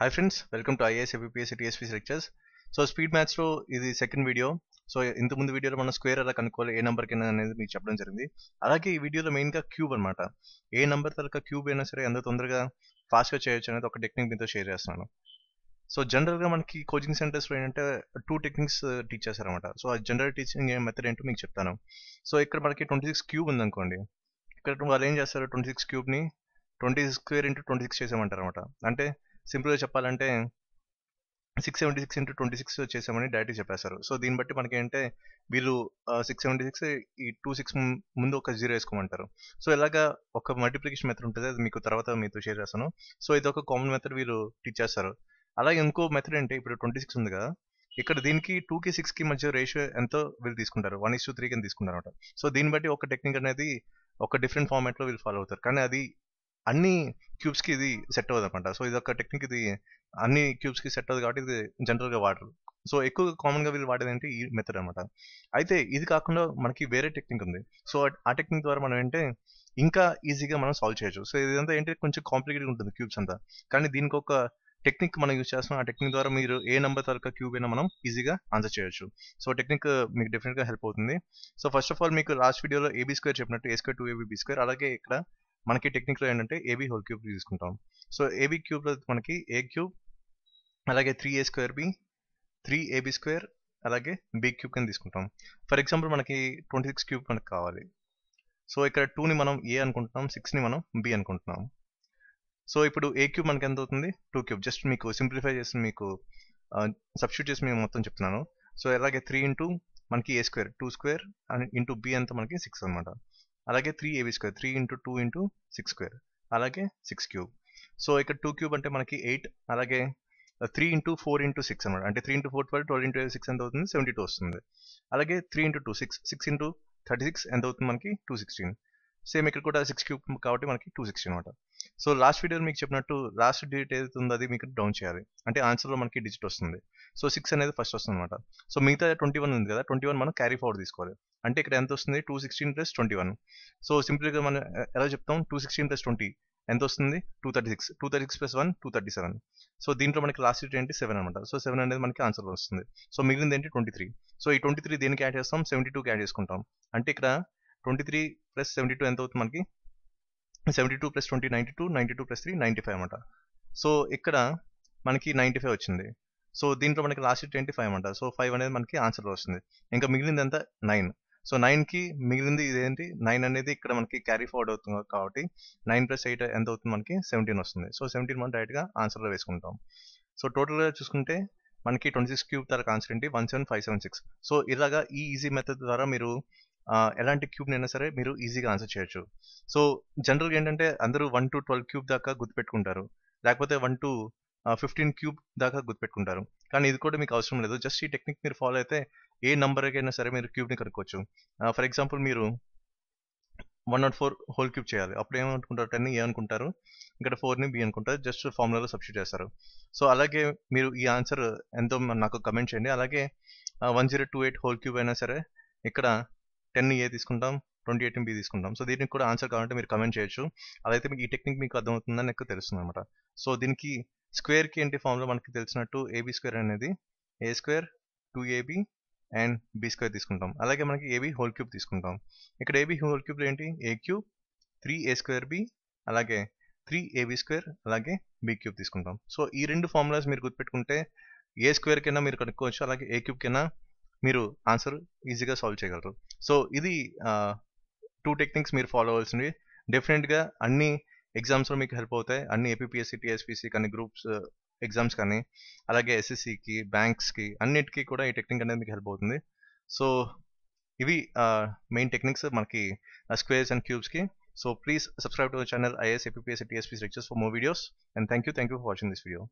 Hi friends welcome to IAS APS TSPC lectures so speed మ్యాథ్స్లో ఇది second video so ఇంత ముందు వీడియోలో మనం స్క్వేర్ ఎలా కనుక్కోవాలి ఏ నెంబర్కి అనేది మీకు చెప్పడం జరిగింది. అలాగే ఈ వీడియోలో మెయిన్గా క్యూబ్ అనమాట ఏ నెంబర్ తరక క్యూబ్ అయినా సరే ఎంత తొందరగా ఫాస్ట్గా చేయొచ్చు అనేది ఒక టెక్నిక్ మీతో షేర్ చేస్తున్నాను. సో జనరల్గా మనకి కోచింగ్ సెంటర్స్లో ఏంటంటే టూ టెక్నిక్స్ టీచ్ చేస్తారనమాట సో ఆ జనరల్ టీచింగ్ మెథడ్ ఏంటో మీకు చెప్తాను. సో ఇక్కడ మనకి ట్వంటీ సిక్స్ క్యూబ్ ఉందనుకోండి. ఇక్కడ వాళ్ళు ఏం చేస్తారు? Twenty six క్యూబ్ని twenty square into twenty six చేసామంటారు అనమాట అంటే సింపుల్గా చెప్పాలంటే six seventy six into twenty six చేసామని డైరెక్ట్ చెప్పేస్తారు సో దీన్ని బట్టి మనకి ఏంటంటే వీళ్ళు సిక్స్ సెవెంటీ సిక్స్ ఈ టూ సిక్స్ ముందు ఒక జీరో వేసుకోమంటారు. సో ఇలాగా ఒక మల్టిప్లికేషన్ మెథడ్ ఉంటుంది అది మీకు తర్వాత మీతో షేర్ చేస్తాను. సో ఇది ఒక కామన్ మెథడ్ వీళ్ళు టీచ్ చేస్తారు. అలాగే ఇంకో మెథడ్ ఏంటి ఇప్పుడు ట్వంటీ సిక్స్ ఉంది కదా ఇక్కడ దీనికి టూకి సిక్స్కి మధ్య రేషియో ఎంతో వీళ్ళు తీసుకుంటారు. వన్ ఇస్ టూ త్రీ కింద తీసుకుంటారు అనమాట సో దీన్ని బట్టి ఒక టెక్నిక్ అనేది ఒక డిఫరెంట్ ఫార్మాట్లో వీళ్ళు ఫాలో అవుతారు. కానీ అది అన్ని క్యూబ్స్కి ఇది సెట్ అవ్వదు అనమాట సో ఇది ఒక టెక్నిక్ ఇది అన్ని క్యూబ్స్కి సెట్ అవ్వదు కాబట్టి ఇది జనరల్గా వాడరు. సో ఎక్కువ కామన్గా వీళ్ళు వాడేది ఏంటి ఈ మెథడ్ అనమాట అయితే ఇది కాకుండా మనకి వేరే టెక్నిక్ ఉంది. సో ఆ టెక్నిక్ ద్వారా మనం ఏంటంటే ఇంకా ఈజీగా మనం సాల్వ్ చేయొచ్చు. సో ఇదంతా ఏంటంటే కొంచెం కాంప్లికేటెడ్ ఉంటుంది క్యూబ్స్ అంతా. కానీ దీనికి ఒక టెక్నిక్ మనం యూజ్ చేస్తున్నాం. ఆ టెక్నిక్ ద్వారా మీరు ఏ నెంబర్ తరక క్యూబ్ అయినా మనం ఈజీగా ఆన్సర్ చేయొచ్చు. సో టెక్నిక్ మీకు డెఫినెట్గా హెల్ప్ అవుతుంది. సో ఫస్ట్ ఆఫ్ ఆల్ మీకు లాస్ట్ వీడియోలో ఏబీ స్క్వేర్ చెప్పినట్టు A square two AB B square అలాగే ఇక్కడ మనకి టెక్నిక్లో ఏంటంటే ఏబీ హోల్ క్యూబ్ తీసుకుంటాం. సో ఏబీ క్యూబ్లో మనకి ఏ క్యూబ్ అలాగే three A square B three AB square అలాగే బీ క్యూబ్ కింద తీసుకుంటాం. ఫర్ ఎగ్జాంపుల్ మనకి ట్వంటీ సిక్స్ క్యూబ్ మనకు కావాలి. సో ఇక్కడ టూని మనం ఏ అనుకుంటున్నాం సిక్స్ని మనం బి అనుకుంటున్నాం. సో ఇప్పుడు ఏ క్యూబ్ మనకి ఎంత అవుతుంది? టూ క్యూబ్ జస్ట్ మీకు సింప్లిఫై చేసి మీకు సబ్స్టిట్యూట్ చేసి మేము మొత్తం చెప్తున్నాను. సో అలాగే త్రీ ఇంటూ మనకి A square two square and into B అంతా మనకి సిక్స్ అనమాట అలాగే three AB square three into two into six square అలాగే సిక్స్ క్యూబ్ సో ఇక్కడ టూ క్యూబ్ అంటే మనకి ఎయిట్ అలాగే three into four into six అనమాట అంటే three into four twelve twelve into six ఎంత అవుతుంది? సెవెంటీ టూ వస్తుంది. అలాగే three into two six six into thirty six ఎంత అవుతుంది? మనకి టూ సిక్స్టీన్ సేమ్ ఇక్కడ కూడా సిక్స్ క్యూబ్ కాబట్టి మనకి టూ సిక్స్టీన్ అనమాట సో లాస్ట్ వీడియోలో మీకు చెప్పినట్టు లాస్ట్ డేట్ ఏదైతే ఉందో అది మీకు డౌన్ చేయాలి. అంటే ఆన్సర్లో మనకి డిజిట్ వస్తుంది. సో సిక్స్ అనేది ఫస్ట్ వస్తుంది అనమాట సో మిగతా ట్వంటీ వన్ ఉంది కదా ట్వంటీ వన్ మనం క్యారీ ఫార్వర్డ్ తీసుకోవాలి. అంటే ఇక్కడ ఎంత వస్తుంది? Two sixteen plus twenty one. So సింపుల్గా మనం ఎలా చెప్తాం? Two sixteen plus twenty. ఎంత వస్తుంది? Two thirty six. Two thirty six plus one two thirty seven. So దీంట్లో మనకి లాస్ట్ డేట్ ఏంటి? సెవెన్ అనమాట సో సెవెన్ అనేది మనకి ఆన్సర్ వస్తుంది. సో మిగిలింది ఏంటి? Twenty three. సో ఈ ట్వంటీ త్రీ దేనికి యాడ్ చేస్తాం? సెవెంటీ టూకి యాడ్ చేసుకుంటాం. అంటే ఇక్కడ twenty three plus seventy two ఎంత అవుతుంది మనకి? Seventy two plus twenty ninety two ninety two plus three ninety five అనమాట సో ఇక్కడ మనకి నైంటీ ఫైవ్ వచ్చింది. సో దీంట్లో మనకి లాస్ట్ ట్వంటీ ఫైవ్ అనమాట సో ఫైవ్ అనేది మనకి ఆన్సర్లో వస్తుంది. ఇంకా మిగిలింది ఎంత నైన్ సో నైన్కి మిగిలింది ఇదేంటి? నైన్ అనేది ఇక్కడ మనకి క్యారీ ఫార్వర్డ్ అవుతుంది కాబట్టి నైన్ ప్లస్ ఎయిట్ ఎంత అవుతుంది మనకి? సెవెంటీన్ వస్తుంది. సో సెవెంటీన్ మనం డైరెక్ట్గా ఆన్సర్లో వేసుకుంటాం. సో టోటల్గా చూసుకుంటే మనకి ట్వంటీ సిక్స్ క్యూబ్ తరకు ఆన్సర్ ఏంటి? One seven five seven six so ఇలాగా ఈ ఈజీ మెథడ్ ద్వారా మీరు ఎలాంటి క్యూబ్ అయినా సరే మీరు ఈజీగా ఆన్సర్ చేయొచ్చు. సో జనరల్గా ఏంటంటే అందరూ వన్ టు ట్వెల్వ్ క్యూబ్ దాకా గుర్తుపెట్టుకుంటారు. లేకపోతే వన్ టు ఫిఫ్టీన్ క్యూబ్ దాకా గుర్తుపెట్టుకుంటారు. కానీ ఇది కూడా మీకు అవసరం లేదు. జస్ట్ ఈ టెక్నిక్ మీరు ఫాలో అయితే ఏ నెంబర్కైనా సరే మీరు క్యూబ్ని కనుక్కోవచ్చు. ఫర్ ఎగ్జాంపుల్ మీరు one naught four whole cube చేయాలి. అప్పుడు ఏమనుకుంటారు? టెన్ ఏ అనుకుంటారు ఇక్కడ ఫోర్ని బి అనుకుంటారు. జస్ట్ ఫార్ములాలో సబ్స్టిట్యూట్ చేస్తారు. సో అలాగే మీరు ఈ ఆన్సర్ ఎంతో నాకు కమెంట్ చేయండి. అలాగే one zero two eight whole cube అయినా సరే ఇక్కడ టెన్ ఏ తీసుకుంటాం ట్వంటీ ఎయిట్ బి తీసుకుంటాం. సో దీనికి కూడా ఆన్సర్ కావాలంటే మీరు కమెంట్ చేయొచ్చు. అదైతే మీకు ఈ టెక్నిక్ మీకు అర్థమవుతుందని నాకు తెలుస్తుంది అనమాట సో దీనికి స్క్వేర్కి ఏంటి ఫామ్లో మనకి తెలిసినట్టు ఏబీ స్క్వేర్ అనేది? A square two AB and B square తీసుకుంటాం. అలాగే మనకి ఏబీ హోల్ క్యూబ్ తీసుకుంటాం. ఇక్కడ ఏబీ హోల్ క్యూబ్లో ఏంటి? A cube three A square B అలాగే త్రీ ఏబీ స్క్వేర్ అలాగే బీ క్యూబ్ తీసుకుంటాం. సో ఈ రెండు ఫార్ములాస్ మీరు గుర్తుపెట్టుకుంటే ఏ స్క్వేర్ కైనా మీరు కనుక్కోవచ్చు అలాగే ఏ క్యూబ్ కైనా మీరు ఆన్సర్ ఈజీగా సాల్వ్ చేయగలరు. సో ఇది టూ టెక్నిక్స్ మీరు ఫాలో అవ్వాల్సినవి. డెఫినెట్గా అన్ని ఎగ్జామ్స్లో మీకు హెల్ప్ అవుతాయి. అన్ని ఏపీఎస్సి టీఎస్పీసీ కానీ గ్రూప్స్ ఎగ్జామ్స్ కానీ అలాగే ఎస్ఎస్సికి బ్యాంక్స్కి అన్నిటికీ కూడా ఈ టెక్నిక్ అనేది మీకు హెల్ప్ అవుతుంది. సో ఇవి మెయిన్ టెక్నిక్స్ మనకి squares and క్యూబ్స్కి so please subscribe to channel IAS APSC TSPC lectures for more videos and thank you thank you for watching this video